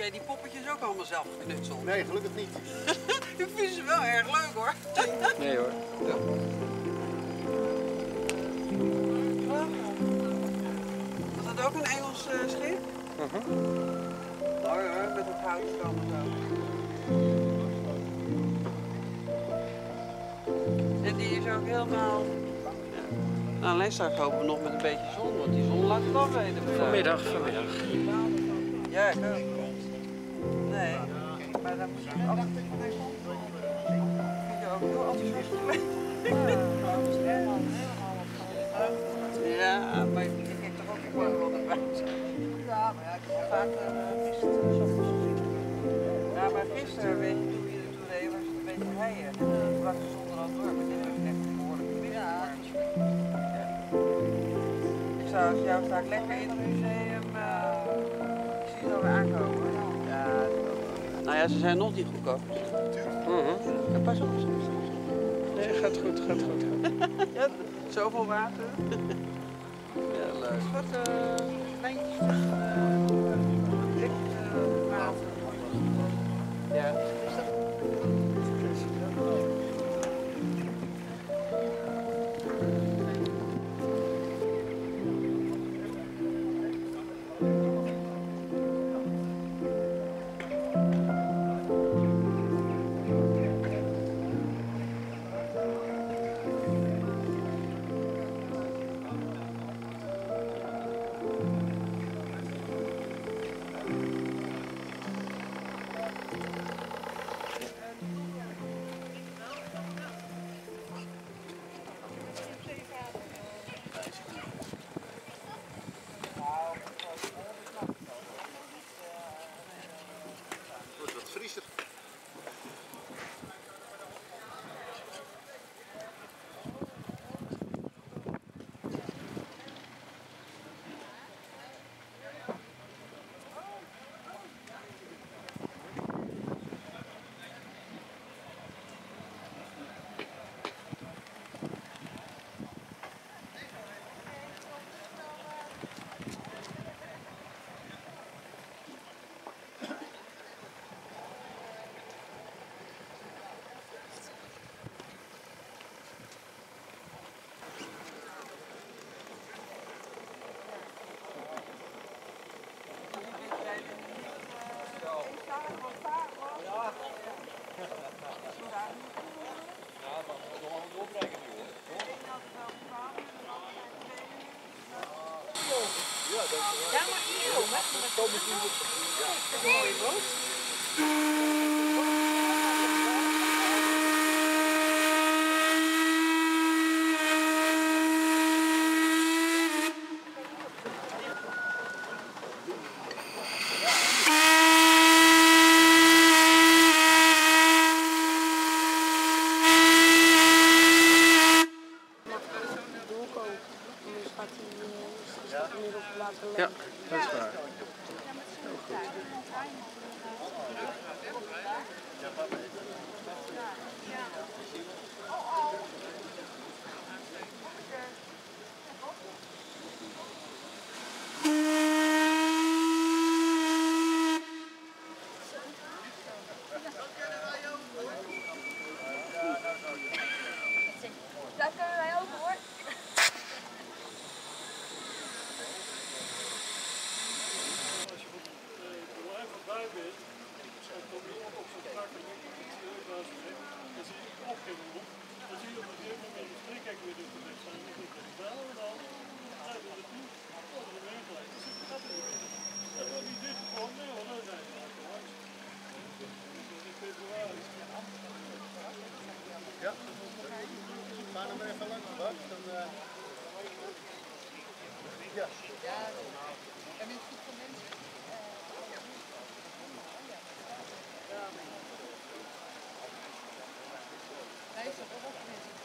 Jij die poppetjes ook allemaal zelf geknutseld. Nee, gelukkig niet. Ik vind ze wel erg leuk hoor. Nee hoor. Was dat ook een Engels eh, schip? Mooi hoor, met het houtstam en zo. En die is ook helemaal... Ja. Nou, alleen straks hopen we nog met een beetje zon, want die zon laat het afweten. vandaag. Vanmiddag, vanmiddag. Ja, ik ook. Nee, maar dan moet je ook altijd... Vind je ook heel enthousiast Ja, maar ik heb toch ook gewoon wel erbij. Ja, maar ja, ik heb al vaak uh, gisteren Ja, maar gisteren, weet je, toen je toen reed, was het een beetje heien. En toen brak de zon er al door, maar dit is echt behoorlijk. Ja. Ik zou jou straks lekker in het museum, uh, ik zie het alweer aankomen. Nou ja, ze zijn nog niet goedkoop. Mhm. Ja, pas op. Nee, gaat goed, gaat goed. Ja, zoveel water. ja, leuk. Wat uh, Ja, maar hier, hè? doorkoken. Anders gaat hij uh, inmiddels laten Ja, dat is waar. Daar kunnen wij ook hoor. Als je van de lijn voorbij bent, en kom je op op zo'n tak en denk je, ik zie heel baas gezegd, dan zie je opgingen op, dan zie je op een gegeven moment de strik weer door de weg staan. En dan denk je, wel en dan, ga je er naartoe, tot er een gelijk. Dan zit je gat in de weg. En dan niet dit gewoon, nee hoor, dan zijn we er langs. Dus in februari. Ja. Ga er maar even langs, Bas. Dan, uh... Ja. En is goed voor mensen? Hij is wel wat mensen.